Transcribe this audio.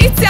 notizie